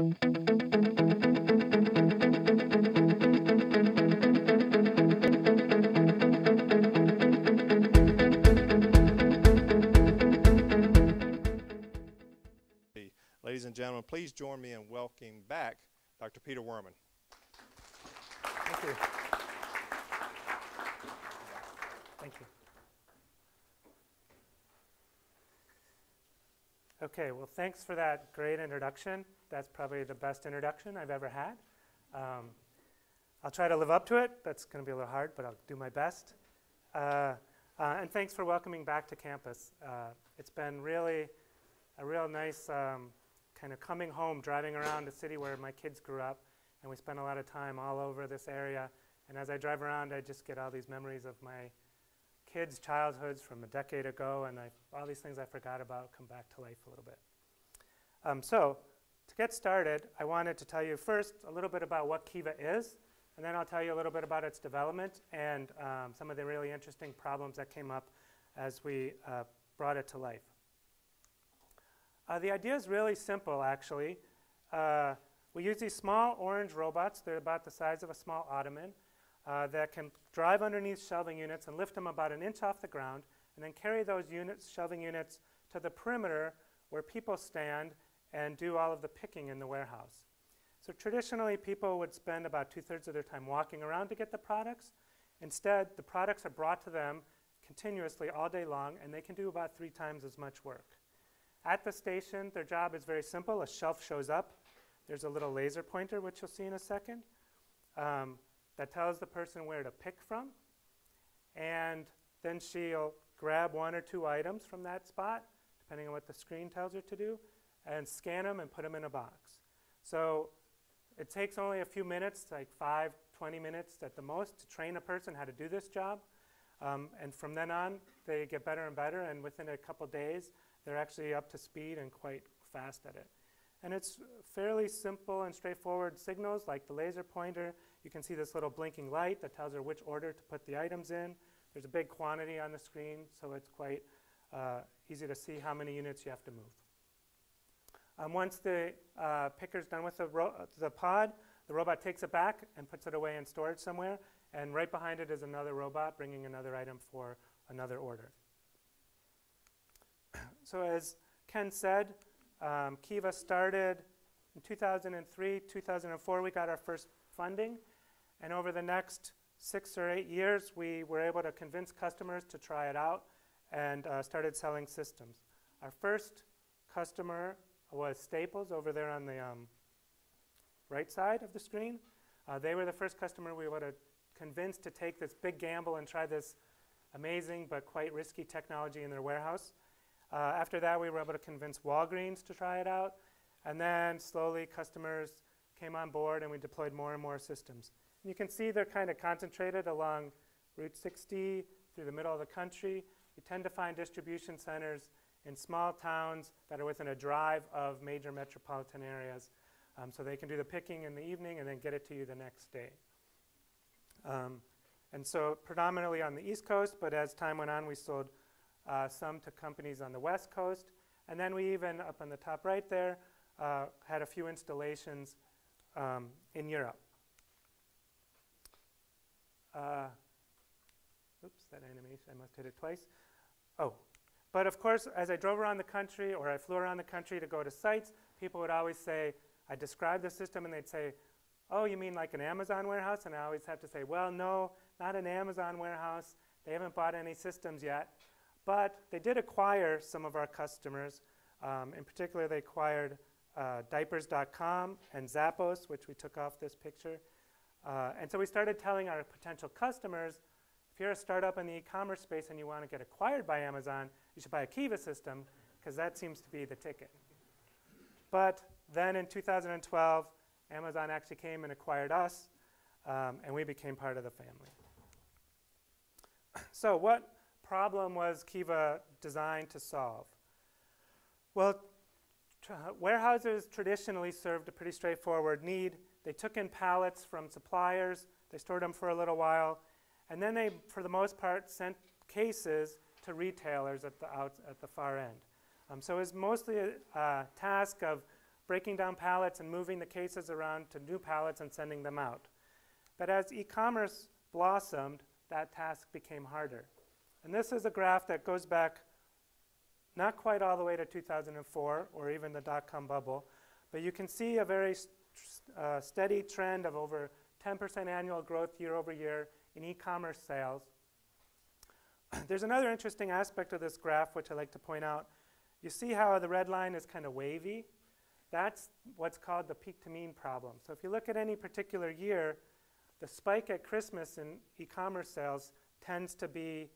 Ladies and gentlemen, please join me in welcoming back Dr. Peter Wurman. Thank you. Thank you. Okay, well, thanks for that great introduction. That's probably the best introduction I've ever had. Um, I'll try to live up to it. That's going to be a little hard, but I'll do my best. Uh, uh, and thanks for welcoming back to campus. Uh, it's been really a real nice um, kind of coming home, driving around the city where my kids grew up, and we spent a lot of time all over this area. And as I drive around, I just get all these memories of my kids' childhoods from a decade ago, and I, all these things I forgot about come back to life a little bit. Um, so, to get started, I wanted to tell you first a little bit about what Kiva is, and then I'll tell you a little bit about its development and um, some of the really interesting problems that came up as we uh, brought it to life. Uh, the idea is really simple, actually. Uh, we use these small orange robots. They're about the size of a small ottoman uh, that can drive underneath shelving units and lift them about an inch off the ground, and then carry those units, shelving units to the perimeter where people stand and do all of the picking in the warehouse. So traditionally, people would spend about two-thirds of their time walking around to get the products. Instead, the products are brought to them continuously all day long, and they can do about three times as much work. At the station, their job is very simple. A shelf shows up. There's a little laser pointer, which you'll see in a second. Um, that tells the person where to pick from. And then she'll grab one or two items from that spot, depending on what the screen tells her to do, and scan them and put them in a box. So it takes only a few minutes, like five, 20 minutes at the most, to train a person how to do this job. Um, and from then on, they get better and better, and within a couple days, they're actually up to speed and quite fast at it. And it's fairly simple and straightforward signals like the laser pointer. You can see this little blinking light that tells her which order to put the items in. There's a big quantity on the screen, so it's quite uh, easy to see how many units you have to move. Um, once the uh, picker's done with the, the pod, the robot takes it back and puts it away in storage somewhere, and right behind it is another robot bringing another item for another order. so as Ken said, um, Kiva started in 2003, 2004, we got our first funding. And over the next six or eight years, we were able to convince customers to try it out and uh, started selling systems. Our first customer was Staples over there on the um, right side of the screen. Uh, they were the first customer we would have convinced to take this big gamble and try this amazing but quite risky technology in their warehouse. Uh, after that, we were able to convince Walgreens to try it out. And then slowly, customers came on board and we deployed more and more systems. And you can see they're kind of concentrated along Route 60 through the middle of the country. You tend to find distribution centers in small towns that are within a drive of major metropolitan areas. Um, so they can do the picking in the evening and then get it to you the next day. Um, and so predominantly on the East Coast, but as time went on, we sold uh, some to companies on the West Coast. And then we even, up on the top right there, uh, had a few installations um, in Europe. Uh, oops, that animation, I must hit it twice. Oh, but of course, as I drove around the country or I flew around the country to go to sites, people would always say, I describe the system and they'd say, oh, you mean like an Amazon warehouse? And I always have to say, well, no, not an Amazon warehouse. They haven't bought any systems yet. But they did acquire some of our customers. Um, in particular, they acquired uh, diapers.com and Zappos, which we took off this picture. Uh, and so we started telling our potential customers, if you're a startup in the e-commerce space and you want to get acquired by Amazon, you should buy a Kiva system because that seems to be the ticket. But then in 2012, Amazon actually came and acquired us, um, and we became part of the family. so what problem was Kiva designed to solve? Well, warehouses traditionally served a pretty straightforward need. They took in pallets from suppliers, they stored them for a little while, and then they, for the most part, sent cases to retailers at the, out, at the far end. Um, so it was mostly a, a task of breaking down pallets and moving the cases around to new pallets and sending them out. But as e-commerce blossomed, that task became harder. And this is a graph that goes back not quite all the way to 2004 or even the dot-com bubble, but you can see a very uh, steady trend of over 10% annual growth year over year in e-commerce sales. There's another interesting aspect of this graph which I like to point out. You see how the red line is kind of wavy? That's what's called the peak to mean problem. So if you look at any particular year, the spike at Christmas in e-commerce sales tends to be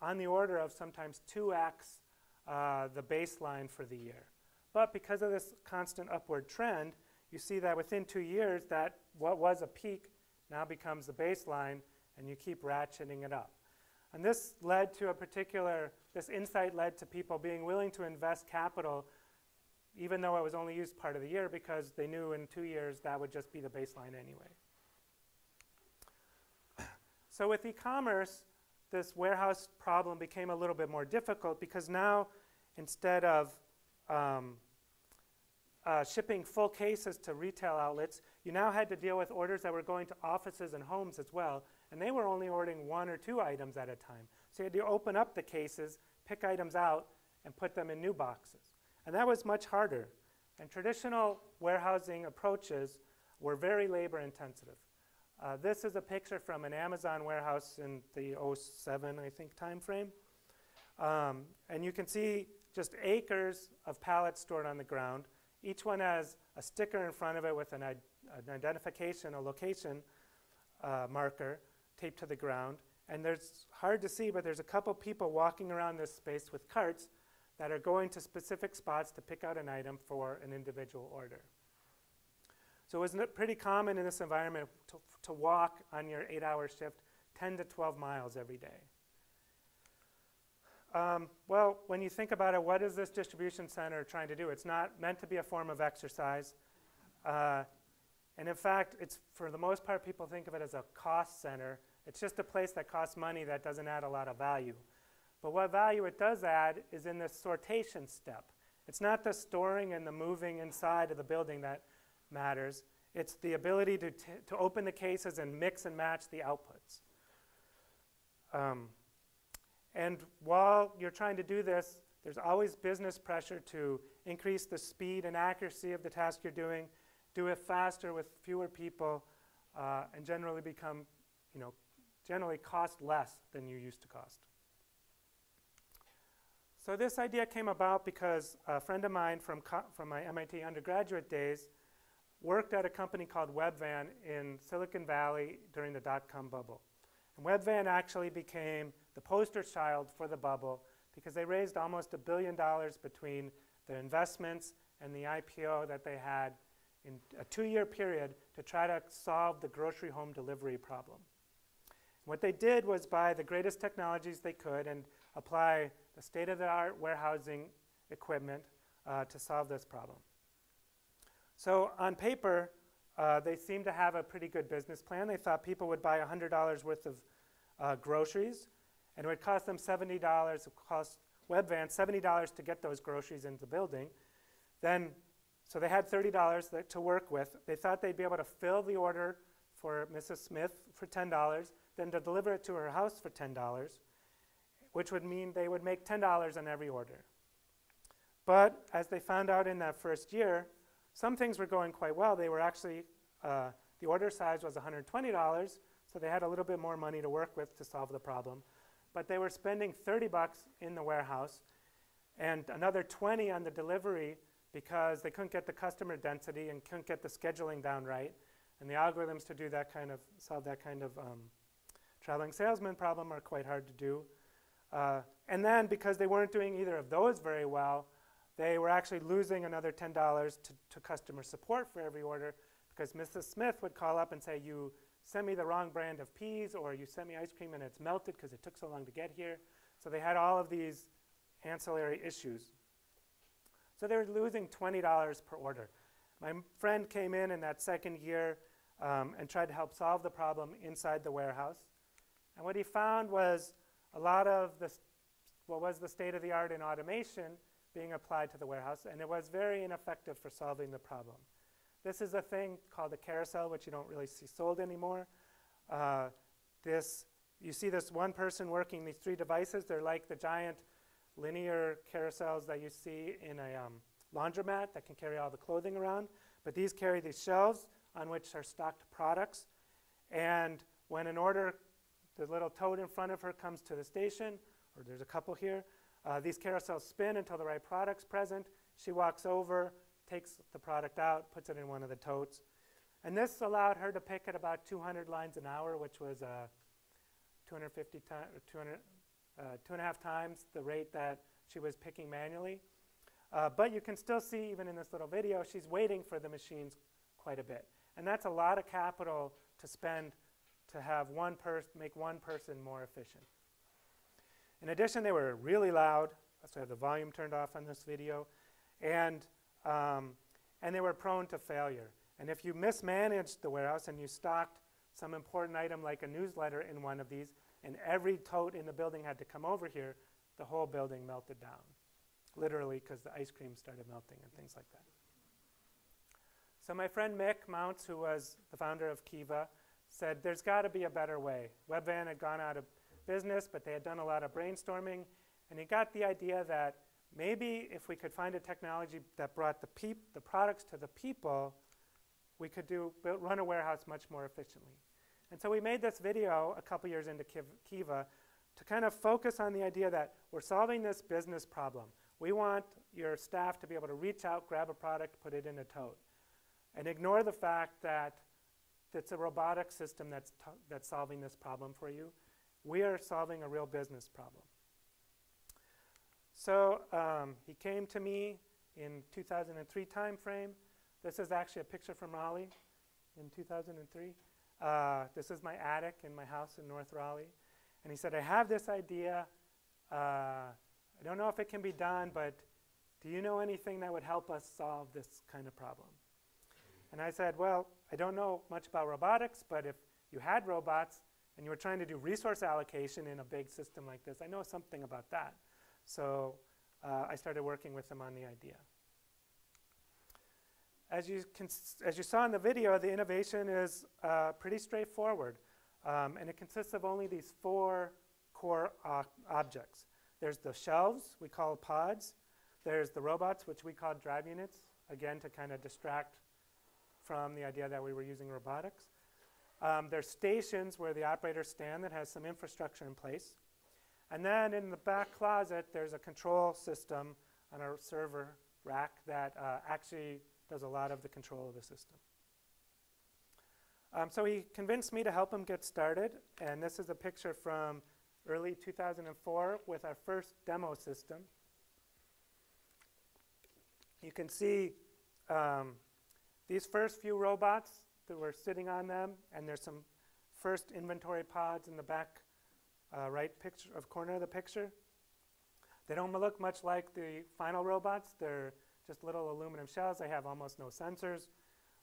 on the order of sometimes 2x uh, the baseline for the year. But because of this constant upward trend, you see that within two years, that what was a peak now becomes the baseline, and you keep ratcheting it up. And this led to a particular, this insight led to people being willing to invest capital even though it was only used part of the year because they knew in two years that would just be the baseline anyway. So with e-commerce, this warehouse problem became a little bit more difficult because now instead of um, uh, shipping full cases to retail outlets, you now had to deal with orders that were going to offices and homes as well, and they were only ordering one or two items at a time. So you had to open up the cases, pick items out, and put them in new boxes. And that was much harder. And traditional warehousing approaches were very labor intensive. Uh, this is a picture from an Amazon warehouse in the 07, I think, time frame. Um, and you can see just acres of pallets stored on the ground. Each one has a sticker in front of it with an, an identification, a location uh, marker taped to the ground. And there's hard to see, but there's a couple people walking around this space with carts that are going to specific spots to pick out an item for an individual order. So isn't it pretty common in this environment to, to walk on your eight hour shift 10 to 12 miles every day? Um, well, when you think about it, what is this distribution center trying to do? It's not meant to be a form of exercise. Uh, and in fact, it's for the most part, people think of it as a cost center. It's just a place that costs money that doesn't add a lot of value. But what value it does add is in this sortation step. It's not the storing and the moving inside of the building that matters. It's the ability to, to open the cases and mix and match the outputs. Um, and while you're trying to do this, there's always business pressure to increase the speed and accuracy of the task you're doing, do it faster with fewer people, uh, and generally become, you know, generally cost less than you used to cost. So this idea came about because a friend of mine from, from my MIT undergraduate days worked at a company called Webvan in Silicon Valley during the dot-com bubble. And Webvan actually became the poster child for the bubble because they raised almost a billion dollars between their investments and the IPO that they had in a two-year period to try to solve the grocery home delivery problem. What they did was buy the greatest technologies they could and apply the state-of-the-art warehousing equipment uh, to solve this problem. So on paper, uh, they seemed to have a pretty good business plan. They thought people would buy $100 worth of uh, groceries, and it would cost them $70, it would cost Webvan $70 to get those groceries into the building. Then, so they had $30 that, to work with. They thought they'd be able to fill the order for Mrs. Smith for $10, then to deliver it to her house for $10 which would mean they would make $10 on every order. But as they found out in that first year, some things were going quite well. They were actually, uh, the order size was $120, so they had a little bit more money to work with to solve the problem. But they were spending 30 bucks in the warehouse and another 20 on the delivery because they couldn't get the customer density and couldn't get the scheduling down right. And the algorithms to do that kind of, solve that kind of um, traveling salesman problem are quite hard to do. Uh, and then because they weren't doing either of those very well, they were actually losing another $10 to, to customer support for every order because Mrs. Smith would call up and say, you sent me the wrong brand of peas or you sent me ice cream and it's melted because it took so long to get here. So they had all of these ancillary issues. So they were losing $20 per order. My friend came in in that second year um, and tried to help solve the problem inside the warehouse. And what he found was a lot of the, what was the state of the art in automation being applied to the warehouse, and it was very ineffective for solving the problem. This is a thing called a carousel, which you don't really see sold anymore. Uh, this, you see this one person working these three devices. They're like the giant linear carousels that you see in a um, laundromat that can carry all the clothing around. But these carry these shelves on which are stocked products. And when an order, the little toad in front of her comes to the station, or there's a couple here, uh, these carousels spin until the right product's present. She walks over, takes the product out, puts it in one of the totes. And this allowed her to pick at about 200 lines an hour, which was uh, 250 times, 200, uh, two and a half times the rate that she was picking manually. Uh, but you can still see, even in this little video, she's waiting for the machines quite a bit. And that's a lot of capital to spend to have one person, make one person more efficient. In addition, they were really loud. So I have the volume turned off on this video. And, um, and they were prone to failure. And if you mismanaged the warehouse and you stocked some important item like a newsletter in one of these, and every tote in the building had to come over here, the whole building melted down. Literally, because the ice cream started melting and things like that. So my friend Mick Mountz, who was the founder of Kiva, said there's got to be a better way. Webvan had gone out of business, but they had done a lot of brainstorming, and he got the idea that maybe if we could find a technology that brought the, peop- the products to the people, we could do run a warehouse much more efficiently. And so we made this video a couple years into Kiva to kind of focus on the idea that we're solving this business problem. We want your staff to be able to reach out, grab a product, put it in a tote and ignore the fact that it's a robotic system that's, that's solving this problem for you. We are solving a real business problem. So um, he came to me in 2003 timeframe. This is actually a picture from Raleigh in 2003. Uh, this is my attic in my house in North Raleigh. And he said, I have this idea. Uh, I don't know if it can be done, but do you know anything that would help us solve this kind of problem? And I said, well, I don't know much about robotics, but if you had robots and you were trying to do resource allocation in a big system like this, I know something about that. So uh, I started working with them on the idea. As you, as you saw in the video, the innovation is uh, pretty straightforward. Um, and it consists of only these four core objects. There's the shelves, we call pods. There's the robots, which we call drive units, again, to kind of distract from the idea that we were using robotics. Um, there's stations where the operators stand that has some infrastructure in place. And then in the back closet, there's a control system on a server rack that uh, actually does a lot of the control of the system. Um, so he convinced me to help him get started. And this is a picture from early 2004 with our first demo system. You can see um, these first few robots that were sitting on them, and there's some first inventory pods in the back uh, right picture of corner of the picture. They don't look much like the final robots. They're just little aluminum shells. They have almost no sensors.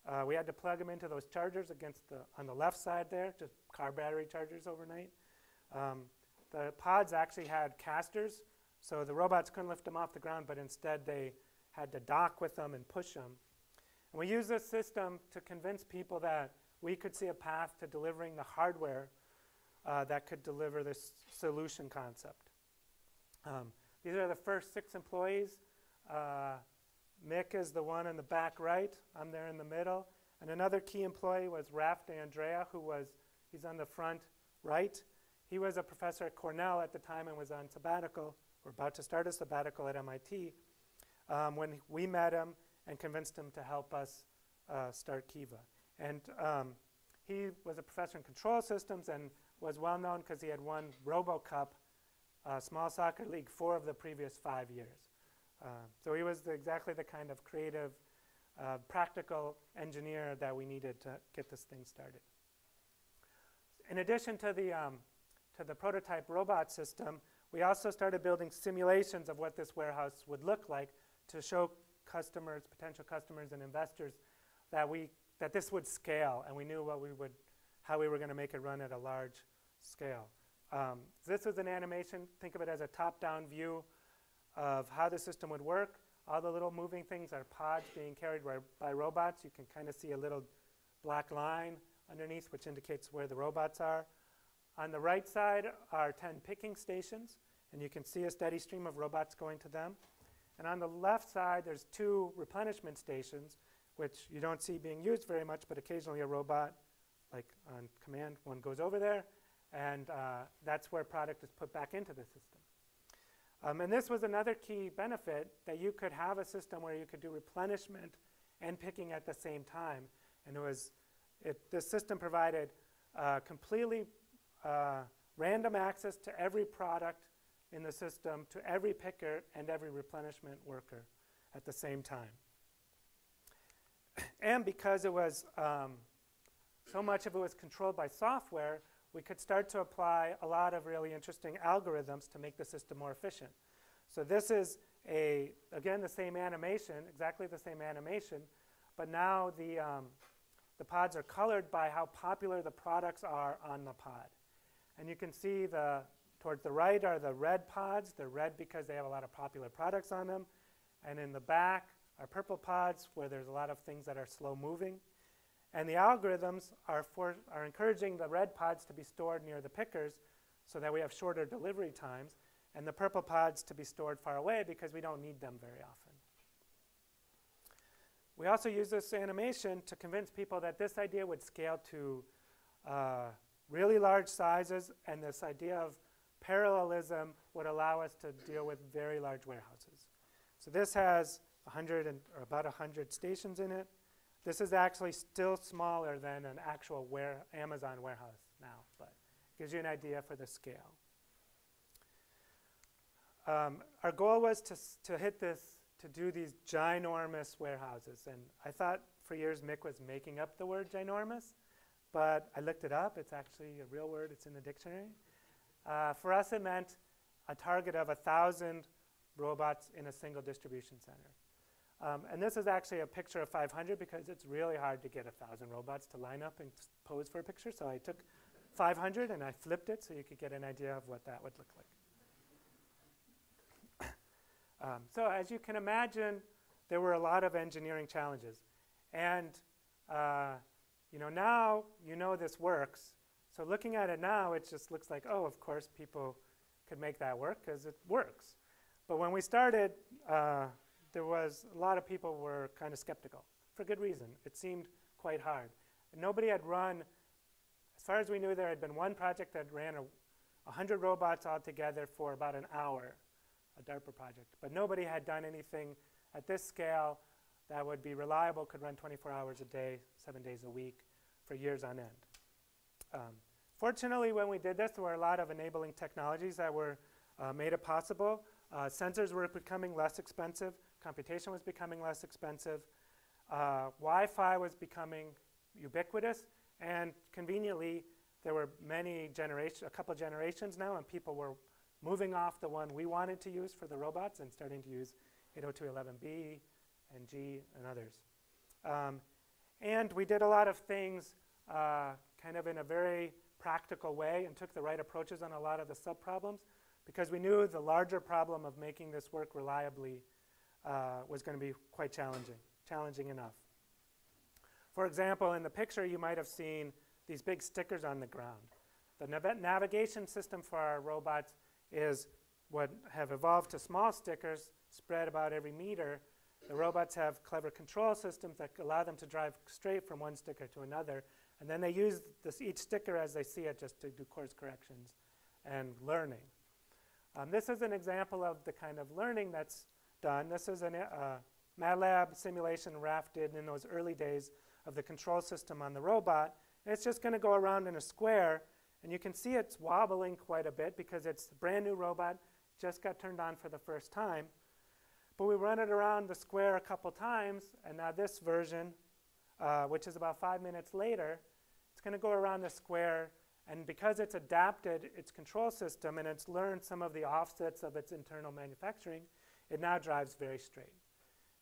Uh, we had to plug them into those chargers against the on the left side there, just car battery chargers overnight. Um, the pods actually had casters, so the robots couldn't lift them off the ground, but instead they had to dock with them and push them. And we use this system to convince people that we could see a path to delivering the hardware uh, that could deliver this solution concept. Um, these are the first six employees. Uh, Mick is the one in the back right. I'm there in the middle. And another key employee was Raf D'Andrea, who was, he's on the front right. He was a professor at Cornell at the time and was on sabbatical, or about to start a sabbatical at MIT. Um, when we met him, and convinced him to help us uh, start Kiva. And um, he was a professor in control systems and was well known because he had won RoboCup, uh, small soccer league, four of the previous five years. Uh, so he was the, exactly the kind of creative, uh, practical engineer that we needed to get this thing started. In addition to the, um, to the prototype robot system, we also started building simulations of what this warehouse would look like to show customers, potential customers and investors that, we, that this would scale and we knew what we would, how we were going to make it run at a large scale. Um, this was an animation. Think of it as a top-down view of how the system would work. All the little moving things are pods being carried by, by robots. You can kind of see a little black line underneath, which indicates where the robots are. On the right side are 10 picking stations, and you can see a steady stream of robots going to them. And on the left side, there's two replenishment stations, which you don't see being used very much, but occasionally a robot, like on command, one goes over there, and uh, that's where product is put back into the system. Um, and this was another key benefit that you could have a system where you could do replenishment and picking at the same time. And it was, it, this system provided uh, completely uh, random access to every product in the system, to every picker and every replenishment worker at the same time. And because it was um, so much of it was controlled by software, we could start to apply a lot of really interesting algorithms to make the system more efficient. So this is a, again, the same animation, exactly the same animation, but now the, um, the pods are colored by how popular the products are on the pod. And you can see the, towards the right are the red pods. They're red because they have a lot of popular products on them. And in the back are purple pods where there's a lot of things that are slow moving. And the algorithms are, for, are encouraging the red pods to be stored near the pickers so that we have shorter delivery times, and the purple pods to be stored far away because we don't need them very often. We also use this animation to convince people that this idea would scale to uh, really large sizes, and this idea of parallelism would allow us to deal with very large warehouses. So this has 100 and, or about 100 stations in it. This is actually still smaller than an actual ware Amazon warehouse now, but gives you an idea for the scale. Um, our goal was to, to hit this, to do these ginormous warehouses. And I thought for years Mick was making up the word ginormous, but I looked it up. It's actually a real word, it's in the dictionary. Uh, for us, it meant a target of 1,000 robots in a single distribution center. Um, and this is actually a picture of 500 because it's really hard to get 1,000 robots to line up and pose for a picture. So I took 500 and I flipped it so you could get an idea of what that would look like. um, so as you can imagine, there were a lot of engineering challenges. And uh, you know, now you know this works. So looking at it now, it just looks like, oh, of course people could make that work because it works. But when we started, uh, there was a lot of people were kind of skeptical for good reason. It seemed quite hard. Nobody had run, as far as we knew, there had been one project that ran a 100 robots all together for about an hour, a DARPA project. But nobody had done anything at this scale that would be reliable, could run 24 hours a day, seven days a week for years on end. Um, fortunately, when we did this, there were a lot of enabling technologies that were uh, made it possible. Uh, sensors were becoming less expensive. Computation was becoming less expensive. Uh, Wi-Fi was becoming ubiquitous, and conveniently, there were many generations, a couple generations now, and people were moving off the one we wanted to use for the robots and starting to use 802.11b and G and others. Um, and we did a lot of things uh, kind of in a very practical way and took the right approaches on a lot of the subproblems because we knew the larger problem of making this work reliably uh, was going to be quite challenging, challenging enough. For example, in the picture, you might have seen these big stickers on the ground. The nav navigation system for our robots is what have evolved to small stickers spread about every meter. The robots have clever control systems that allow them to drive straight from one sticker to another. And then they use this, each sticker as they see it just to do course corrections and learning. Um, this is an example of the kind of learning that's done. This is a uh, MATLAB simulation Raf did in those early days of the control system on the robot. And it's just going to go around in a square. And you can see it's wobbling quite a bit because it's a brand new robot, just got turned on for the first time. But we run it around the square a couple times, and now this version, uh, which is about five minutes later, it's going to go around the square. And because it's adapted its control system and it's learned some of the offsets of its internal manufacturing, it now drives very straight.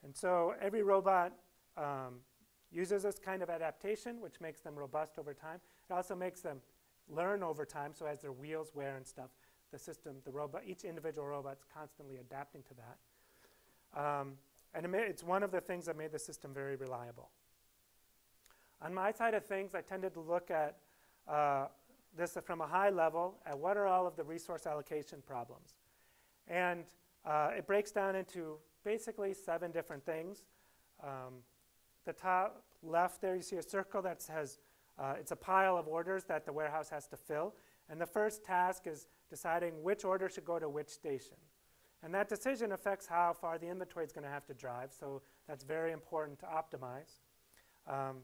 And so every robot um, uses this kind of adaptation, which makes them robust over time. It also makes them learn over time, so as their wheels wear and stuff, the system, the robot, each individual robot's constantly adapting to that. Um, and it's one of the things that made the system very reliable. On my side of things, I tended to look at uh, this from a high level at what are all of the resource allocation problems. And uh, it breaks down into basically seven different things. Um, the top left there, you see a circle that says uh, it's a pile of orders that the warehouse has to fill. And the first task is deciding which order should go to which station. And that decision affects how far the inventory is going to have to drive, so that's very important to optimize. Um,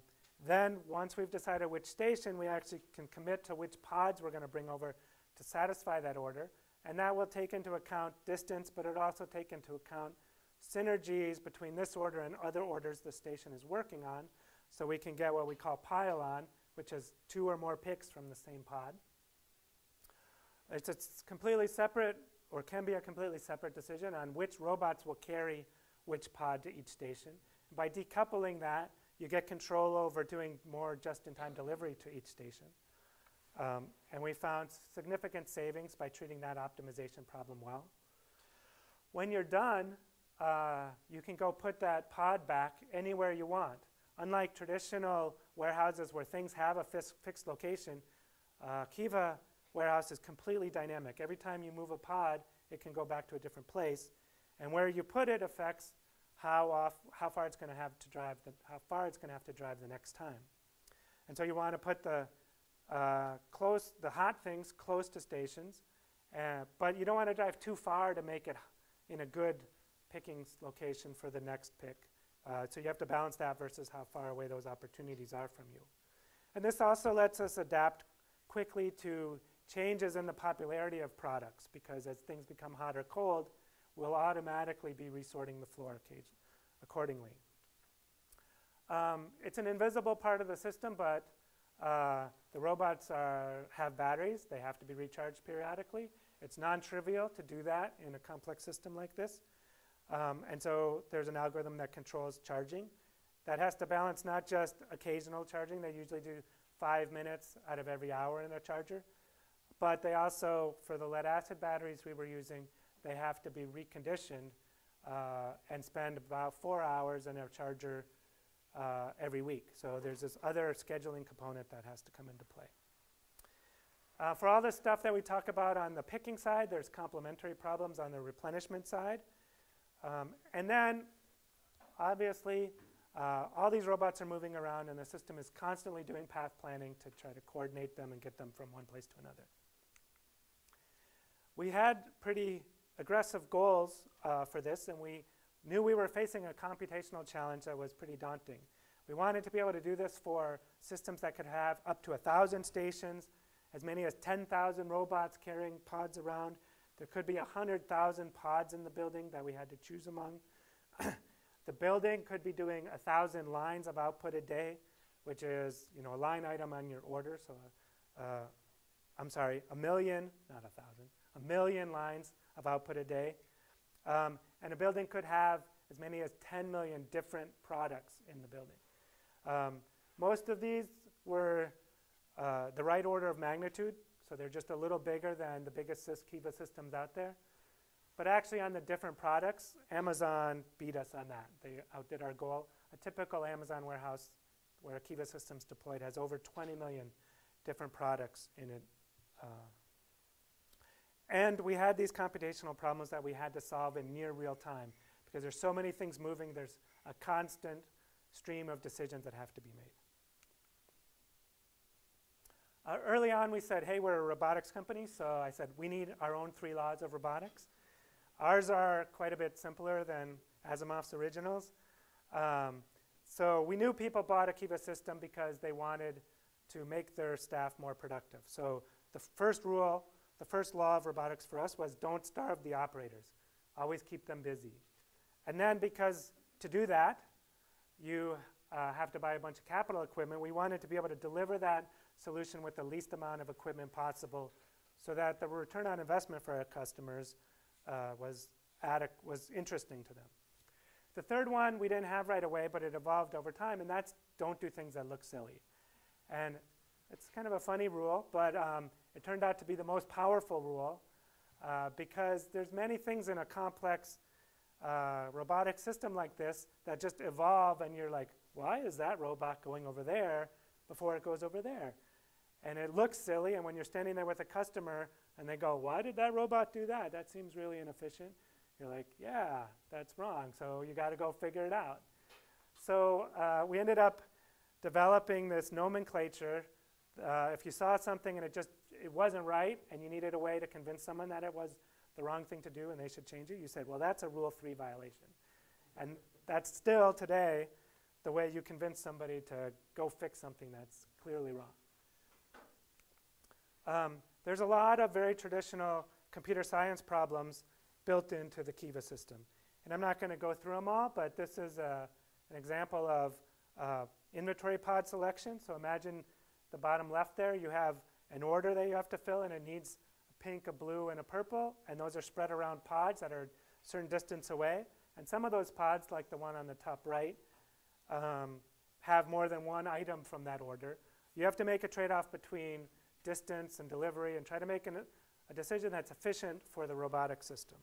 then, once we've decided which station, we actually can commit to which pods we're going to bring over to satisfy that order. And that will take into account distance, but it also take into account synergies between this order and other orders the station is working on. So we can get what we call pile on, which is two or more picks from the same pod. It's a completely separate, or can be a completely separate decision on which robots will carry which pod to each station. By decoupling that, you get control over doing more just-in-time delivery to each station. Um, and we found significant savings by treating that optimization problem well. When you're done, uh, you can go put that pod back anywhere you want. Unlike traditional warehouses where things have a fixed location, uh, Kiva warehouse is completely dynamic. Every time you move a pod, it can go back to a different place. And where you put it affects how, off, how far it's going to have to drive, the, how far it's going to have to drive the next time. And so you want to put the uh, close, the hot things close to stations, uh, but you don't want to drive too far to make it in a good picking location for the next pick. Uh, so you have to balance that versus how far away those opportunities are from you. And this also lets us adapt quickly to changes in the popularity of products because as things become hot or cold, we'll automatically be resorting the floor accordingly. Um, it's an invisible part of the system, but uh, the robots are, have batteries. They have to be recharged periodically. It's non-trivial to do that in a complex system like this. Um, and so there's an algorithm that controls charging. That has to balance not just occasional charging. They usually do five minutes out of every hour in their charger. But they also, for the lead acid batteries we were using, they have to be reconditioned uh, and spend about four hours in a charger uh, every week. So there's this other scheduling component that has to come into play. Uh, for all the stuff that we talk about on the picking side, there's complementary problems on the replenishment side. Um, and then, obviously, uh, all these robots are moving around, and the system is constantly doing path planning to try to coordinate them and get them from one place to another. We had pretty aggressive goals uh, for this, and we knew we were facing a computational challenge that was pretty daunting. We wanted to be able to do this for systems that could have up to 1,000 stations, as many as 10,000 robots carrying pods around. There could be 100,000 pods in the building that we had to choose among. the building could be doing 1,000 lines of output a day, which is you know, a line item on your order. So, uh, I'm sorry, a million, not a thousand, a million lines of output a day. Um, and a building could have as many as 10 million different products in the building. Um, most of these were uh, the right order of magnitude, so they're just a little bigger than the biggest Kiva systems out there. But actually, on the different products, Amazon beat us on that. They outdid our goal. A typical Amazon warehouse where Kiva systems deployed has over 20 million different products in it. Uh, and we had these computational problems that we had to solve in near real time because there's so many things moving, there's a constant stream of decisions that have to be made. Uh, early on, we said, hey, we're a robotics company, so I said, we need our own three laws of robotics. Ours are quite a bit simpler than Asimov's originals. Um, so we knew people bought a Kiva system because they wanted to make their staff more productive. So the first rule the first law of robotics for us was don't starve the operators. Always keep them busy. And then because to do that, you uh, have to buy a bunch of capital equipment, we wanted to be able to deliver that solution with the least amount of equipment possible so that the return on investment for our customers uh, was, was interesting to them. The third one we didn't have right away, but it evolved over time, and that's don't do things that look silly. And it's kind of a funny rule, but um, it turned out to be the most powerful rule. uh, because there's many things in a complex uh, robotic system like this that just evolve and you're like, why is that robot going over there before it goes over there? And it looks silly, and when you're standing there with a customer and they go, why did that robot do that? That seems really inefficient. You're like, yeah, that's wrong, so you got to go figure it out. So uh, we ended up developing this nomenclature. Uh, if you saw something and it just it wasn't right, and you needed a way to convince someone that it was the wrong thing to do and they should change it, you said, well, that's a Rule 3 violation. And that's still today the way you convince somebody to go fix something that's clearly wrong. Um, there's a lot of very traditional computer science problems built into the Kiva system. And I'm not going to go through them all, but this is a, an example of uh, inventory pod selection. So imagine the bottom left there, you have an order that you have to fill, and it needs a pink, a blue, and a purple, and those are spread around pods that are a certain distance away. And some of those pods, like the one on the top right, um, have more than one item from that order. You have to make a trade-off between distance and delivery and try to make an, a decision that's efficient for the robotic system.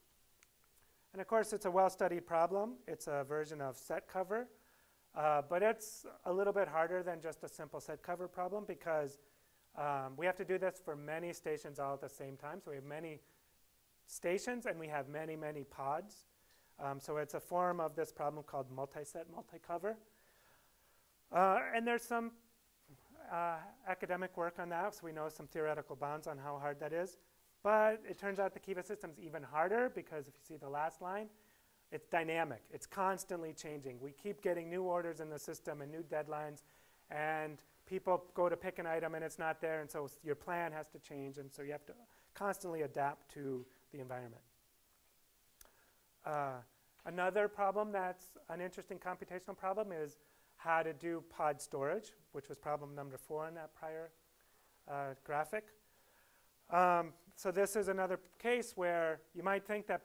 And of course, it's a well-studied problem. It's a version of set cover, uh, but it's a little bit harder than just a simple set cover problem because um, we have to do this for many stations all at the same time. So we have many stations and we have many, many pods. Um, so it's a form of this problem called multi-set, multi-cover. Uh, and there's some uh, academic work on that, so we know some theoretical bounds on how hard that is. But it turns out the Kiva system's even harder because if you see the last line, it's dynamic. It's constantly changing. We keep getting new orders in the system and new deadlines, and people go to pick an item and it's not there, and so your plan has to change, and so you have to constantly adapt to the environment. Uh, another problem that's an interesting computational problem is how to do pod storage, which was problem number four in that prior uh, graphic. Um, so this is another case where you might think that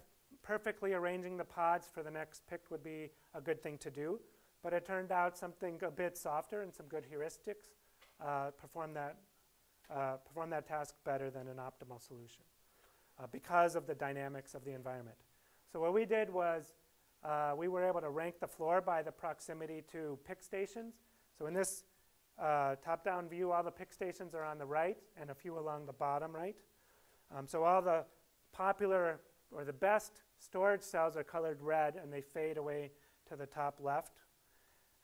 perfectly arranging the pods for the next pick would be a good thing to do, but it turned out something a bit softer and some good heuristics uh, that, uh, perform that task better than an optimal solution uh, because of the dynamics of the environment. So what we did was uh, we were able to rank the floor by the proximity to pick stations. So in this uh, top-down view, all the pick stations are on the right and a few along the bottom right. Um, so all the popular or the best storage cells are colored red and they fade away to the top left.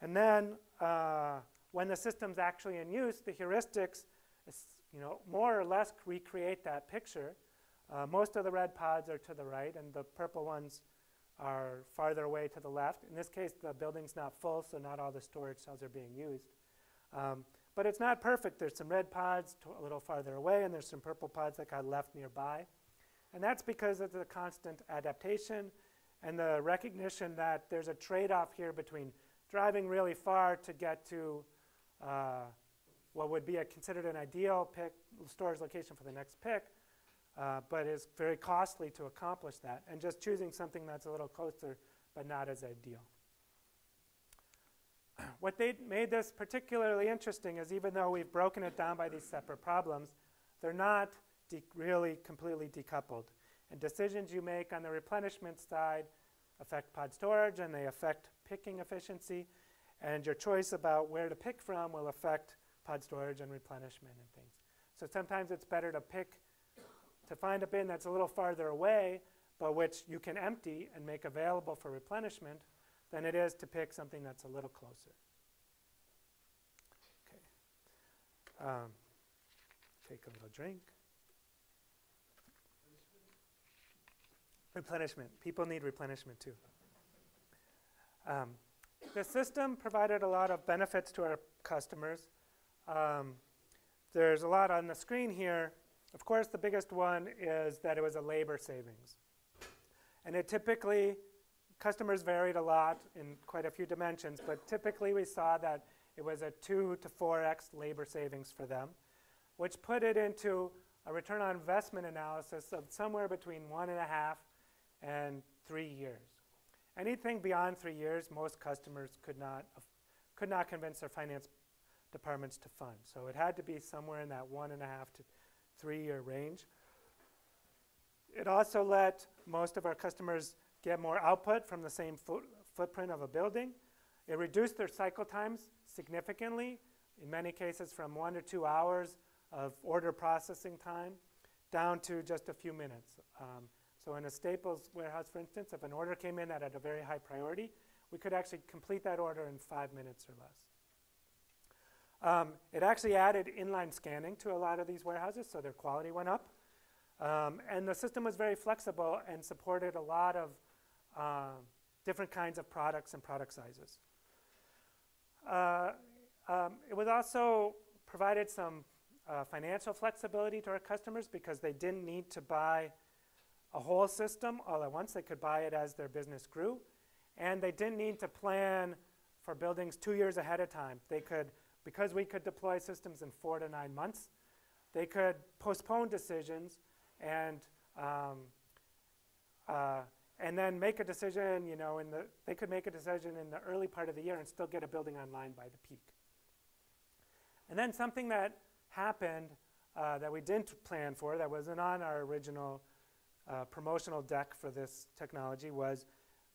And then uh, when the system's actually in use, the heuristics is, you know, more or less recreate that picture. Uh, most of the red pods are to the right and the purple ones are farther away to the left. In this case, the building's not full, so not all the storage cells are being used. Um, but it's not perfect. There's some red pods a little farther away, and there's some purple pods that got left nearby. And that's because of the constant adaptation and the recognition that there's a trade-off here between driving really far to get to uh, what would be a, considered an ideal pick storage location for the next pick, uh, but is very costly to accomplish that, and just choosing something that's a little closer but not as ideal. what they made this particularly interesting is even though we've broken it down by these separate problems, they're not really completely decoupled. And decisions you make on the replenishment side affect pod storage and they affect picking efficiency. And your choice about where to pick from will affect pod storage and replenishment and things. So sometimes it's better to pick to find a bin that's a little farther away, but which you can empty and make available for replenishment, than it is to pick something that's a little closer. Okay. Um, take a little drink. Replenishment. People need replenishment too. Um, the system provided a lot of benefits to our customers. Um, there's a lot on the screen here of course, the biggest one is that it was a labor savings. And it typically, customers varied a lot in quite a few dimensions, but typically we saw that it was a 2 to 4x labor savings for them, which put it into a return on investment analysis of somewhere between one and three years. Anything beyond three years, most customers could not, could not convince their finance departments to fund. So it had to be somewhere in that one and a half to three-year range. it also let most of our customers get more output from the same foot, footprint of a building. It reduced their cycle times significantly, in many cases from one to two hours of order processing time down to just a few minutes. Um, so in a Staples warehouse, for instance, if an order came in that had a very high priority, we could actually complete that order in five minutes or less. Um, it actually added inline scanning to a lot of these warehouses, so their quality went up. Um, and the system was very flexible and supported a lot of uh, different kinds of products and product sizes. Uh, um, it was also provided some uh, financial flexibility to our customers because they didn't need to buy a whole system all at once. They could buy it as their business grew. And they didn't need to plan for buildings two years ahead of time. They could, because we could deploy systems in four to nine months, they could postpone decisions and um, uh, and then make a decision, you know, in the, they could make a decision in the early part of the year and still get a building online by the peak. And then something that happened uh, that we didn't plan for, that wasn't on our original uh, promotional deck for this technology, was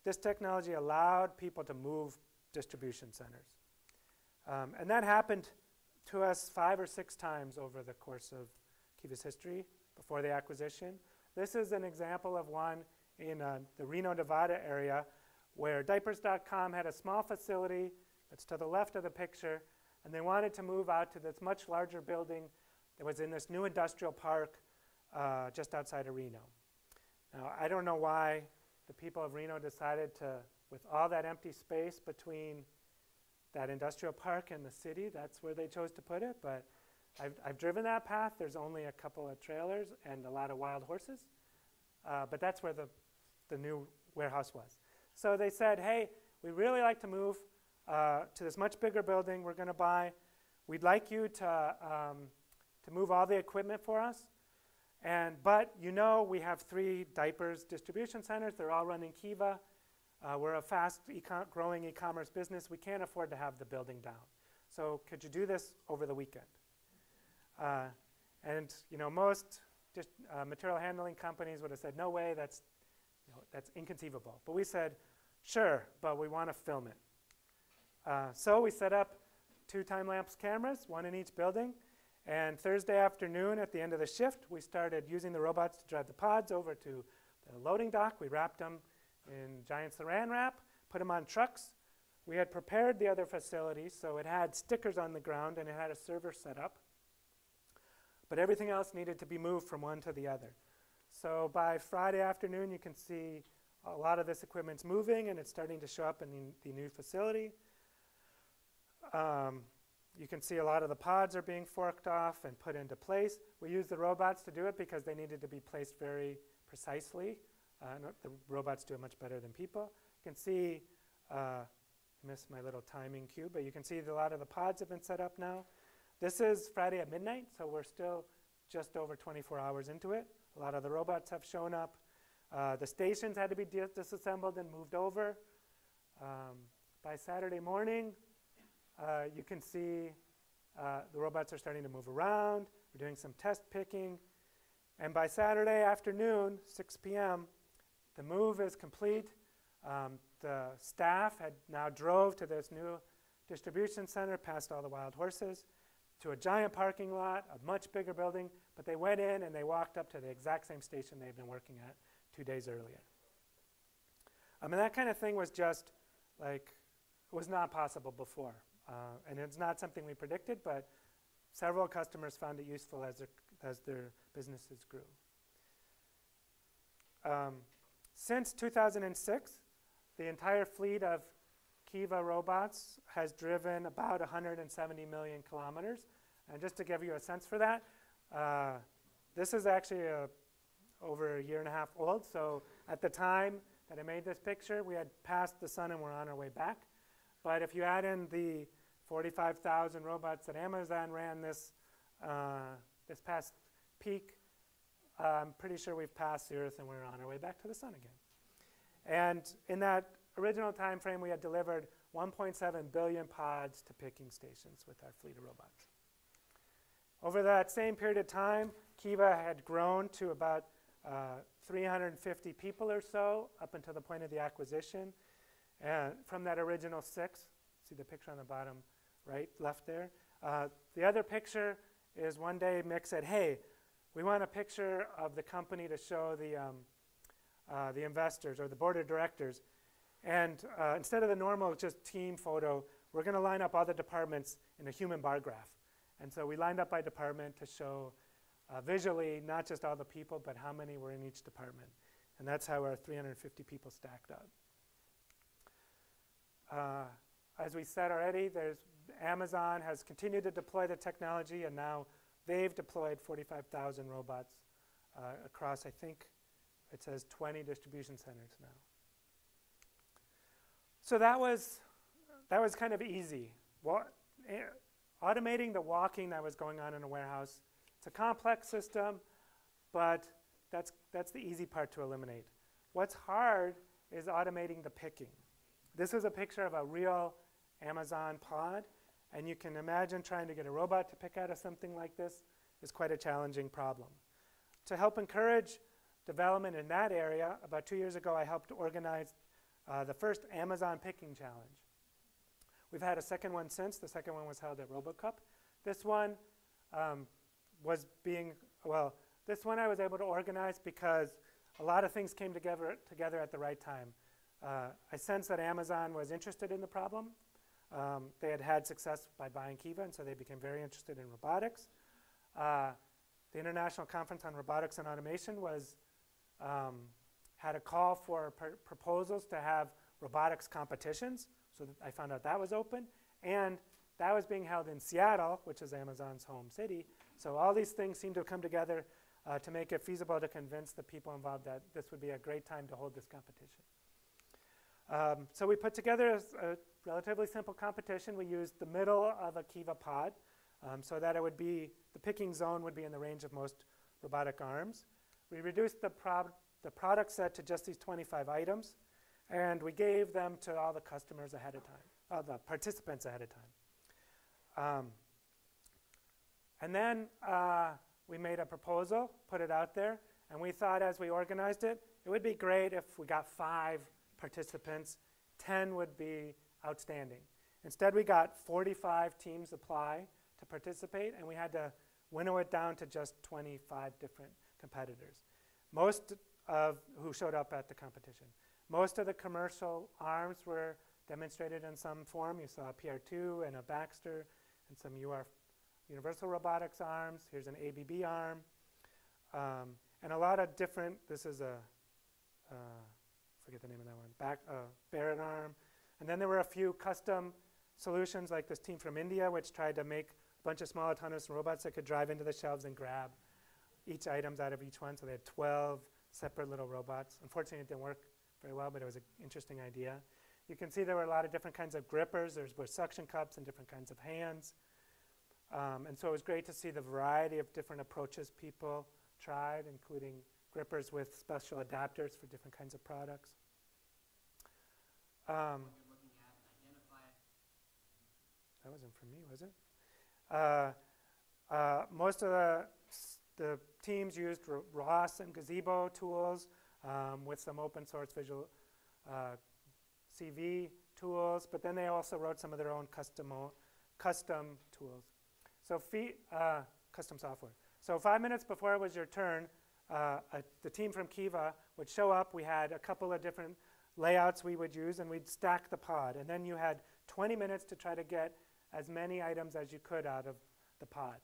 this technology allowed people to move distribution centers. Um, and that happened to us five or six times over the course of Kiva's history before the acquisition. This is an example of one in uh, the Reno, Nevada area where diapers.com had a small facility that's to the left of the picture, and they wanted to move out to this much larger building that was in this new industrial park uh, just outside of Reno. Now, I don't know why the people of Reno decided to, with all that empty space between that industrial park and the city, that's where they chose to put it, but I've, I've driven that path. There's only a couple of trailers and a lot of wild horses. Uh, but that's where the, the new warehouse was. So they said, hey, we really like to move uh, to this much bigger building we're going to buy. We'd like you to, um, to move all the equipment for us. And, but you know we have three diapers distribution centers. They're all running Kiva. Uh, we're a fast e growing e-commerce business. We can't afford to have the building down. So could you do this over the weekend? Uh, and you know, most just, uh, material handling companies would have said, no way, that's, you know, that's inconceivable. But we said, sure, but we want to film it. Uh, so we set up two time-lapse cameras, one in each building. And Thursday afternoon at the end of the shift, we started using the robots to drive the pods over to the loading dock. We wrapped them in giant saran wrap, put them on trucks. We had prepared the other facilities, so it had stickers on the ground and it had a server set up but everything else needed to be moved from one to the other. So by Friday afternoon, you can see a lot of this equipment's moving and it's starting to show up in the, the new facility. Um, you can see a lot of the pods are being forked off and put into place. We use the robots to do it because they needed to be placed very precisely. Uh, the robots do it much better than people. You can see, uh, missed my little timing cue, but you can see a lot of the pods have been set up now. This is Friday at midnight, so we're still just over 24 hours into it. A lot of the robots have shown up. Uh, the stations had to be dis disassembled and moved over. Um, by Saturday morning, uh, you can see uh, the robots are starting to move around. We're doing some test picking. And by Saturday afternoon, 6 p.m., the move is complete. Um, the staff had now drove to this new distribution center past all the wild horses to a giant parking lot, a much bigger building, but they went in and they walked up to the exact same station they've been working at two days earlier. I mean, that kind of thing was just like, was not possible before. Uh, and it's not something we predicted, but several customers found it useful as their, as their businesses grew. Um, since 2006, the entire fleet of Kiva robots has driven about 170 million kilometers. And just to give you a sense for that, uh, this is actually a, over a year and a half old. So at the time that I made this picture, we had passed the sun and we're on our way back. But if you add in the 45,000 robots that Amazon ran this, uh, this past peak, uh, I'm pretty sure we've passed the Earth and we're on our way back to the sun again. And in that original time frame, we had delivered 1.7 billion pods to picking stations with our fleet of robots. Over that same period of time, Kiva had grown to about uh, 350 people or so up until the point of the acquisition. And from that original six, see the picture on the bottom right, left there. Uh, the other picture is one day Mick said, hey, we want a picture of the company to show the, um, uh, the investors or the board of directors. And uh, instead of the normal just team photo, we're going to line up all the departments in a human bar graph. And so we lined up by department to show uh, visually not just all the people, but how many were in each department. And that's how our 350 people stacked up. As we said already, there's Amazon has continued to deploy the technology, and now they've deployed 45,000 robots uh, across, I think it says 20 distribution centers now. So that was, that was kind of easy. Eh, automating the walking that was going on in a warehouse. It's a complex system, but that's, that's the easy part to eliminate. What's hard is automating the picking. This is a picture of a real Amazon pod, and you can imagine trying to get a robot to pick out of something like this is quite a challenging problem. To help encourage development in that area, about two years ago I helped organize uh, the first Amazon Picking Challenge. We've had a second one since. The second one was held at RoboCup. This one um, was being, well, this one I was able to organize because a lot of things came together, together at the right time. Uh, I sensed that Amazon was interested in the problem. Um, they had had success by buying Kiva, and so they became very interested in robotics. Uh, the International Conference on Robotics and Automation was um, had a call for pr proposals to have robotics competitions. So I found out that was open. And that was being held in Seattle, which is Amazon's home city. So all these things seem to come together uh, to make it feasible to convince the people involved that this would be a great time to hold this competition. Um, so we put together a, a, relatively simple competition. We used the middle of a Kiva pod um, so that it would be, the picking zone would be in the range of most robotic arms. We reduced the, prob the product set to just these 25 items, and we gave them to all the customers ahead of time, uh, the participants ahead of time. Um, and then uh, we made a proposal, put it out there, and we thought as we organized it, it would be great if we got five participants, 10 would be outstanding. Instead, we got 45 teams apply to participate, and we had to winnow it down to just 25 different competitors. Most of who showed up at the competition. Most of the commercial arms were demonstrated in some form. You saw a PR2 and a Baxter and some UR Universal Robotics arms. Here's an ABB arm. Um, and a lot of different, this is a, uh, forget the name of that one, back, uh, Barrett arm. And then there were a few custom solutions like this team from India, which tried to make a bunch of small autonomous robots that could drive into the shelves and grab each items out of each one. So they had 12 separate little robots. Unfortunately, it didn't work very well, but it was an interesting idea. You can see there were a lot of different kinds of grippers. There were suction cups and different kinds of hands. Um, and so it was great to see the variety of different approaches people tried, including grippers with special adapters for different kinds of products. Um, that wasn't for me, was it? Uh, uh, most of the, the teams used ROS and Gazebo tools um, with some open source visual uh, CV tools, but then they also wrote some of their own custom, custom tools. So fee, uh, custom software. So five minutes before it was your turn, uh, the team from Kiva would show up. We had a couple of different layouts we would use, and we'd stack the pod. And then you had 20 minutes to try to get as many items as you could out of the pod.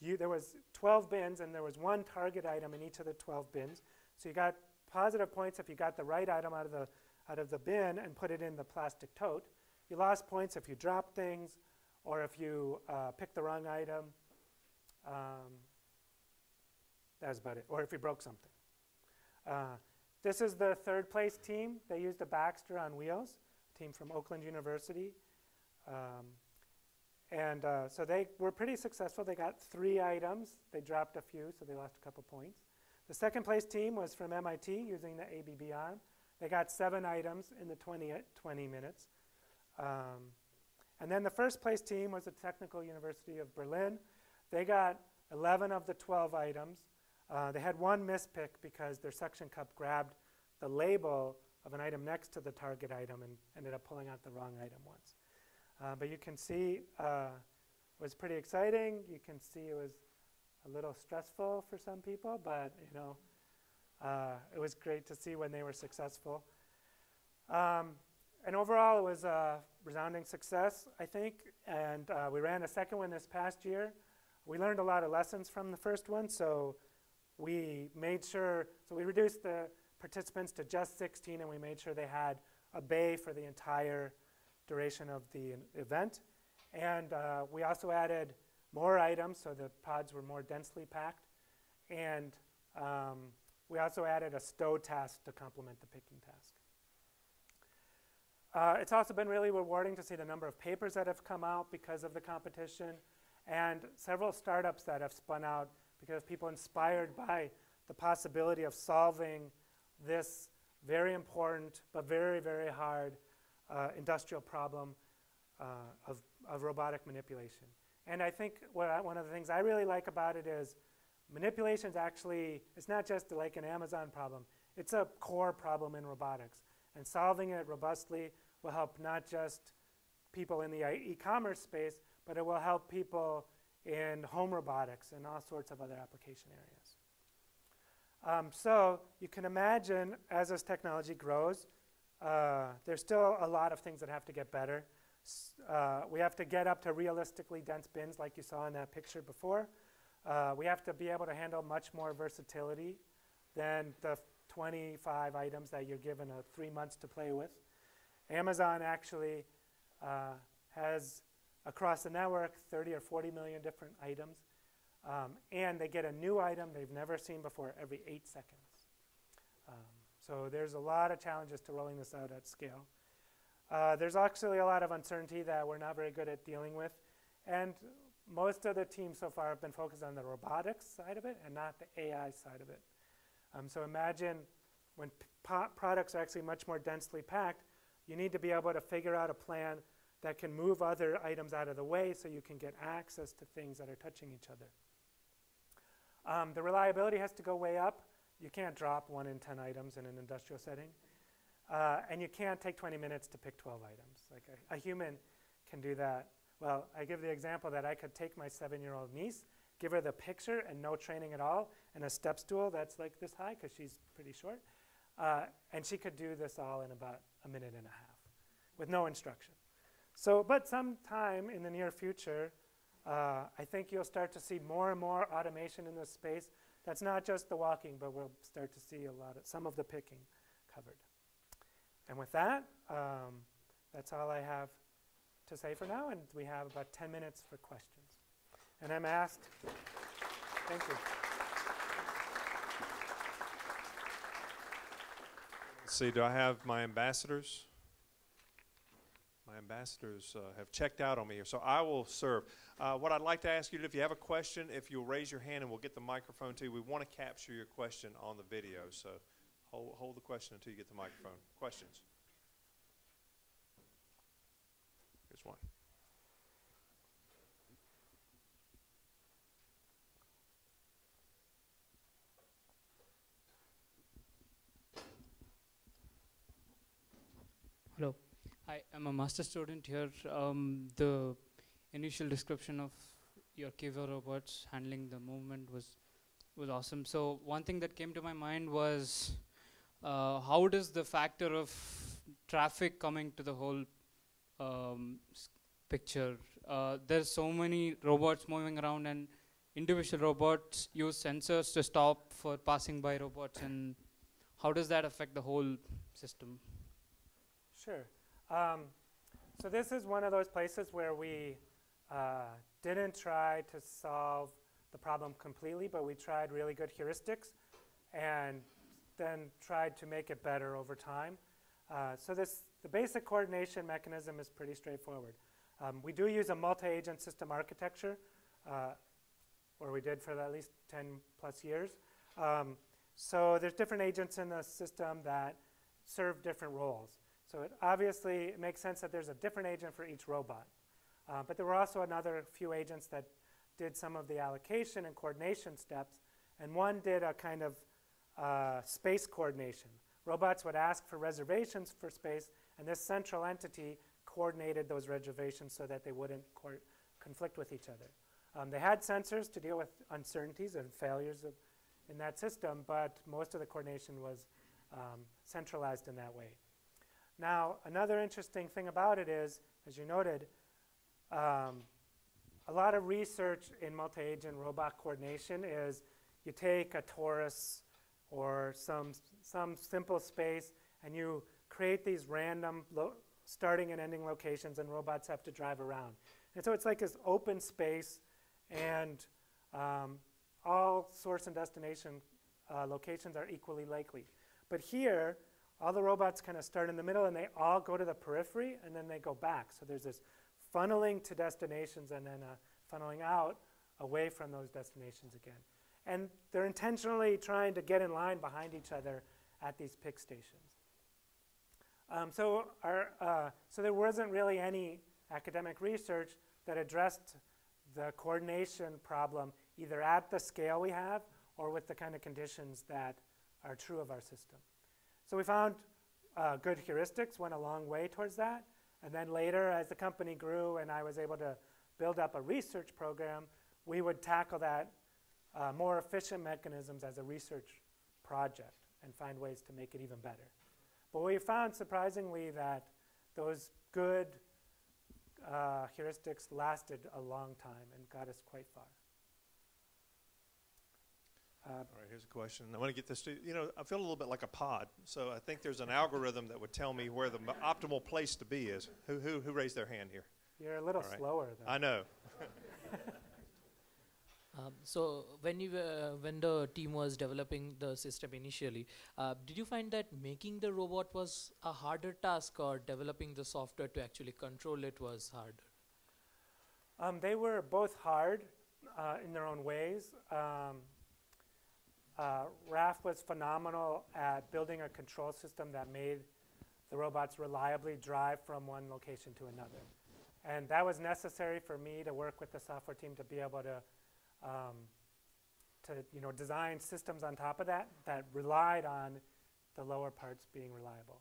You, there was 12 bins, and there was one target item in each of the 12 bins. So you got positive points if you got the right item out of the, out of the bin and put it in the plastic tote. You lost points if you dropped things or if you uh, picked the wrong item. Um, that's about it. Or if you broke something. Uh, this is the third place team. They used a Baxter on wheels, team from Oakland University. Um, and uh, so they were pretty successful. They got three items. They dropped a few, so they lost a couple points. The second place team was from MIT using the ABB arm. They got seven items in the 20, 20 minutes. Um, and then the first place team was the Technical University of Berlin. They got 11 of the 12 items. Uh, they had one mispick because their suction cup grabbed the label of an item next to the target item and ended up pulling out the wrong item once. Uh, but you can see uh, it was pretty exciting. You can see it was a little stressful for some people, but you know, uh, it was great to see when they were successful. Um, and overall, it was a resounding success, I think. And uh, we ran a second one this past year. We learned a lot of lessons from the first one, so we made sure, so we reduced the participants to just 16, and we made sure they had a bay for the entire duration of the event. And uh, we also added more items, so the pods were more densely packed. And um, we also added a stow task to complement the picking task. Uh, it's also been really rewarding to see the number of papers that have come out because of the competition and several startups that have spun out because people inspired by the possibility of solving this very important but very, very hard uh, industrial problem uh, of, of robotic manipulation. And I think I, one of the things I really like about it is manipulation is actually, it's not just like an Amazon problem, it's a core problem in robotics. And solving it robustly will help not just people in the e-commerce space, but it will help people in home robotics and all sorts of other application areas. Um, so you can imagine as this technology grows, uh, there's still a lot of things that have to get better. Uh, we have to get up to realistically dense bins like you saw in that picture before. Uh, we have to be able to handle much more versatility than the 25 items that you're given a three months to play with. Amazon actually uh, has across the network 30 or 40 million different items. Um, and they get a new item they've never seen before every eight seconds. Um, so there's a lot of challenges to rolling this out at scale. Uh, there's actually a lot of uncertainty that we're not very good at dealing with. And most of the teams so far have been focused on the robotics side of it and not the AI side of it. Um, so imagine when products are actually much more densely packed, you need to be able to figure out a plan that can move other items out of the way so you can get access to things that are touching each other. Um, the reliability has to go way up. You can't drop one in 10 items in an industrial setting. Uh, and you can't take 20 minutes to pick 12 items. Like a, a, human can do that. Well, I give the example that I could take my seven-year-old niece, give her the picture and no training at all, and a step stool that's like this high because she's pretty short, uh, and she could do this all in about a minute and a half with no instruction. So, but sometime in the near future, uh, I think you'll start to see more and more automation in this space. That's not just the walking, but we'll start to see a lot of some of the picking covered. And with that, um, that's all I have to say for now, and we have about 10 minutes for questions. And I'm asked, thank you. Let's see, do I have my ambassadors? My ambassadors uh, have checked out on me here, so I will serve. Uh, what I'd like to ask you, if you have a question, if you'll raise your hand and we'll get the microphone to you. We want to capture your question on the video, so hold, hold the question until you get the microphone. Questions? Here's one. Hello. Hi, I'm a master student here. Um, the initial description of your Kiva robots handling the movement was was awesome. So one thing that came to my mind was uh, how does the factor of traffic coming to the whole um, picture? Uh, there's so many robots moving around, and individual robots use sensors to stop for passing by robots, and how does that affect the whole system? Sure. Um, so this is one of those places where we uh, didn't try to solve the problem completely, but we tried really good heuristics and then tried to make it better over time. Uh, so this, the basic coordination mechanism is pretty straightforward. Um, we do use a multi-agent system architecture, uh, or we did for at least 10 plus years. Um, so there's different agents in the system that serve different roles. So it obviously makes sense that there's a different agent for each robot. Uh, but there were also another few agents that did some of the allocation and coordination steps, and one did a kind of uh, space coordination. Robots would ask for reservations for space, and this central entity coordinated those reservations so that they wouldn't conflict with each other. Um, they had sensors to deal with uncertainties and failures of, in that system, but most of the coordination was um, centralized in that way. Now, another interesting thing about it is, as you noted, um, a lot of research in multi-agent robot coordination is you take a torus or some, some simple space and you create these random starting and ending locations and robots have to drive around. And so it's like this open space and um, all source and destination uh, locations are equally likely. But here, all the robots kind of start in the middle and they all go to the periphery and then they go back. So there's this funneling to destinations and then uh, funneling out away from those destinations again. And they're intentionally trying to get in line behind each other at these pick stations. Um, so, our, uh, so there wasn't really any academic research that addressed the coordination problem either at the scale we have or with the kind of conditions that are true of our system. So we found uh, good heuristics went a long way towards that. And then later, as the company grew and I was able to build up a research program, we would tackle that uh, more efficient mechanisms as a research project and find ways to make it even better. But we found surprisingly that those good uh, heuristics lasted a long time and got us quite far. Uh, All right, here's a question. I want to get this to you know, I feel a little bit like a pod, so I think there's an algorithm that would tell me where the optimal place to be is. Who, who, who raised their hand here? You're a little right. slower, though. I know. Um, so when you uh, when the team was developing the system initially, uh, did you find that making the robot was a harder task, or developing the software to actually control it was harder? Um, they were both hard uh, in their own ways. Um, uh, Raff was phenomenal at building a control system that made the robots reliably drive from one location to another. And that was necessary for me to work with the software team to be able to um, to you know, design systems on top of that that relied on the lower parts being reliable.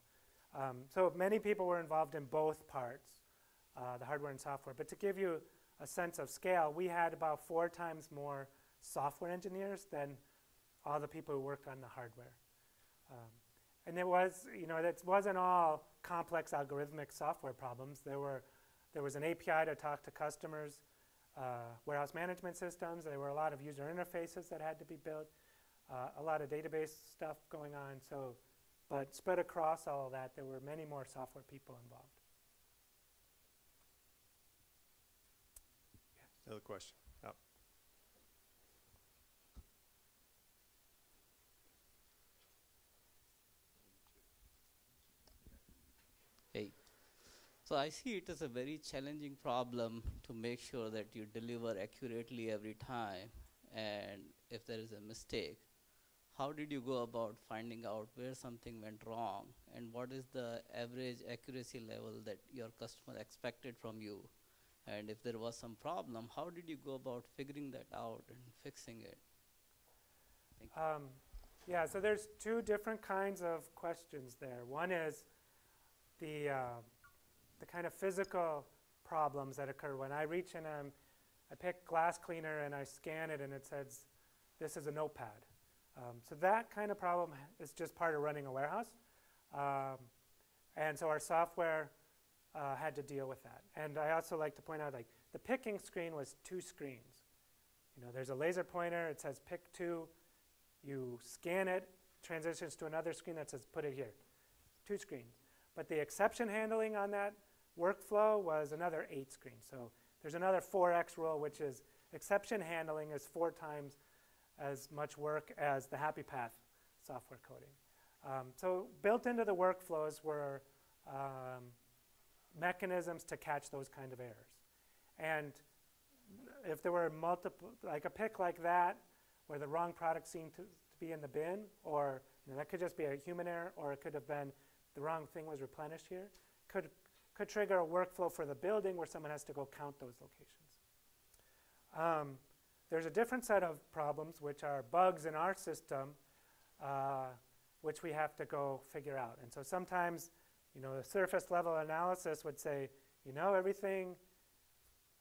Um, so many people were involved in both parts, uh, the hardware and software. But to give you a sense of scale, we had about four times more software engineers than all the people who worked on the hardware. Um, and it was, you know, it wasn't all complex algorithmic software problems. There were, there was an API to talk to customers uh, warehouse management systems. There were a lot of user interfaces that had to be built, uh, a lot of database stuff going on. So, but spread across all of that, there were many more software people involved. Another question. Yep. Hey, so I see it as a very challenging problem to make sure that you deliver accurately every time. And if there is a mistake, how did you go about finding out where something went wrong? And what is the average accuracy level that your customer expected from you? And if there was some problem, how did you go about figuring that out and fixing it? Um, yeah, so there's two different kinds of questions there. One is the uh, the kind of physical problems that occur when I reach in, um, I pick glass cleaner and I scan it and it says, this is a notepad. Um, so that kind of problem is just part of running a warehouse. Um, and so our software uh, had to deal with that. And I also like to point out, like, the picking screen was two screens. You know, there's a laser pointer, it says pick two, you scan it, transitions to another screen that says put it here. Two screens. But the exception handling on that Workflow was another eight screen. So there's another 4x rule, which is exception handling is four times as much work as the Happy Path software coding. Um, so built into the workflows were um, mechanisms to catch those kind of errors. And if there were multiple, like a pick like that, where the wrong product seemed to, to be in the bin, or you know, that could just be a human error, or it could have been the wrong thing was replenished here, could could trigger a workflow for the building where someone has to go count those locations. Um, there's a different set of problems, which are bugs in our system, uh, which we have to go figure out. And so sometimes, you know, the surface level analysis would say, you know, everything,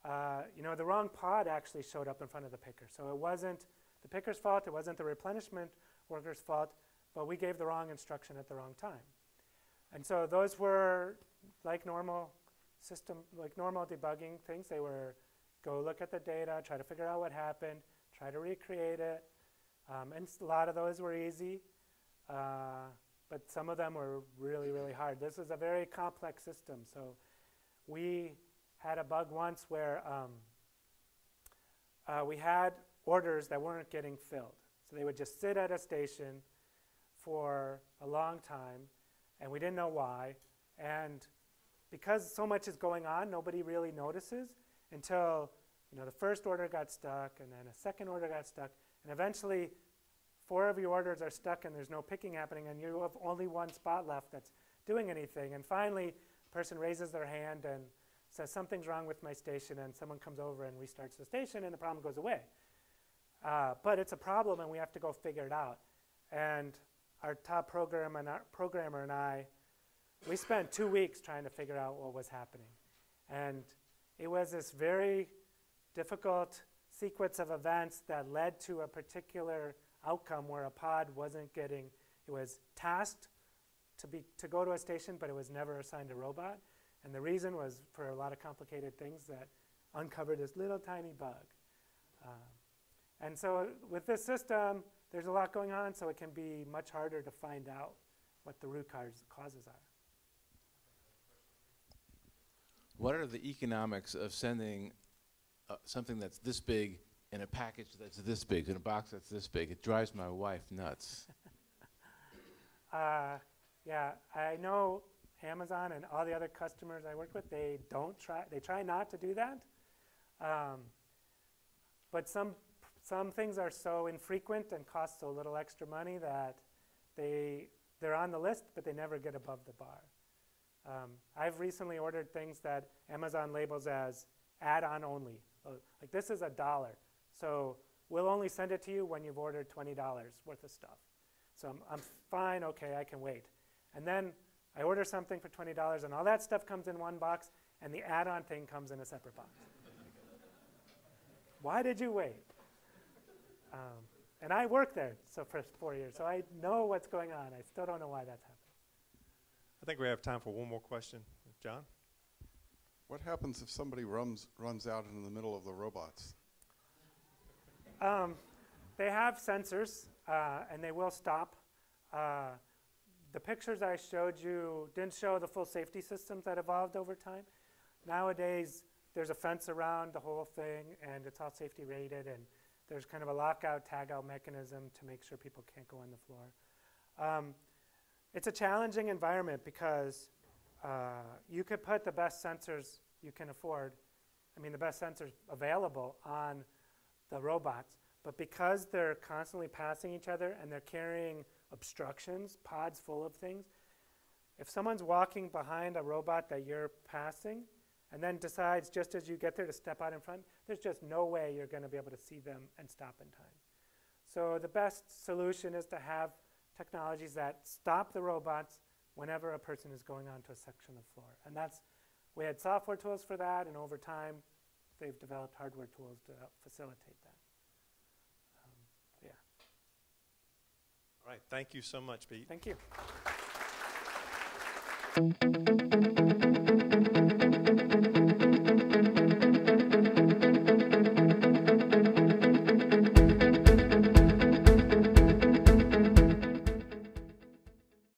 uh, you know, the wrong pod actually showed up in front of the picker. So it wasn't the picker's fault, it wasn't the replenishment worker's fault, but we gave the wrong instruction at the wrong time. And so those were like normal system, like normal debugging things. They were go look at the data, try to figure out what happened, try to recreate it. Um, and a lot of those were easy, uh, but some of them were really, really hard. This is a very complex system. So we had a bug once where um, uh, we had orders that weren't getting filled. So they would just sit at a station for a long time, and we didn't know why. And because so much is going on, nobody really notices until you know the first order got stuck, and then a second order got stuck, and eventually four of your orders are stuck and there's no picking happening, and you have only one spot left that's doing anything. And finally, a person raises their hand and says something's wrong with my station, and someone comes over and restarts the station, and the problem goes away. Uh, but it's a problem, and we have to go figure it out. And our top program and our programmer and I, we spent two weeks trying to figure out what was happening. And it was this very difficult sequence of events that led to a particular outcome where a pod wasn't getting, it was tasked to, be, to go to a station, but it was never assigned a robot. And the reason was for a lot of complicated things that uncovered this little tiny bug. Um, and so with this system, there's a lot going on, so it can be much harder to find out what the root causes are. What are the economics of sending uh, something that's this big in a package that's this big, in a box that's this big? It drives my wife nuts. uh, yeah, I know Amazon and all the other customers I work with, they don't try, they try not to do that. Um, but some some things are so infrequent and cost so little extra money that they, they're on the list, but they never get above the bar. Um, I've recently ordered things that Amazon labels as add-on only. like this is a dollar, so we'll only send it to you when you've ordered $20 worth of stuff. So I'm, I'm fine, okay, I can wait. And then I order something for $20 and all that stuff comes in one box and the add-on thing comes in a separate box. Why did you wait? Um, and I worked there so for four years, so I know what's going on. I still don't know why that's happening. I think we have time for one more question. John? What happens if somebody runs, runs out in the middle of the robots? Um, they have sensors, uh, and they will stop. Uh, the pictures I showed you didn't show the full safety systems that evolved over time. Nowadays, there's a fence around the whole thing, and it's all safety rated, and there's kind of a lockout, tagout mechanism to make sure people can't go on the floor. Um, it's a challenging environment because uh, you could put the best sensors you can afford, I mean, the best sensors available on the robots, but because they're constantly passing each other and they're carrying obstructions, pods full of things, if someone's walking behind a robot that you're passing, and then decides just as you get there to step out in front, there's just no way you're going to be able to see them and stop in time. So the best solution is to have technologies that stop the robots whenever a person is going onto a section of floor. And that's, we had software tools for that, and over time, they've developed hardware tools to facilitate that. Um, yeah. All right. Thank you so much, Pete. Thank you.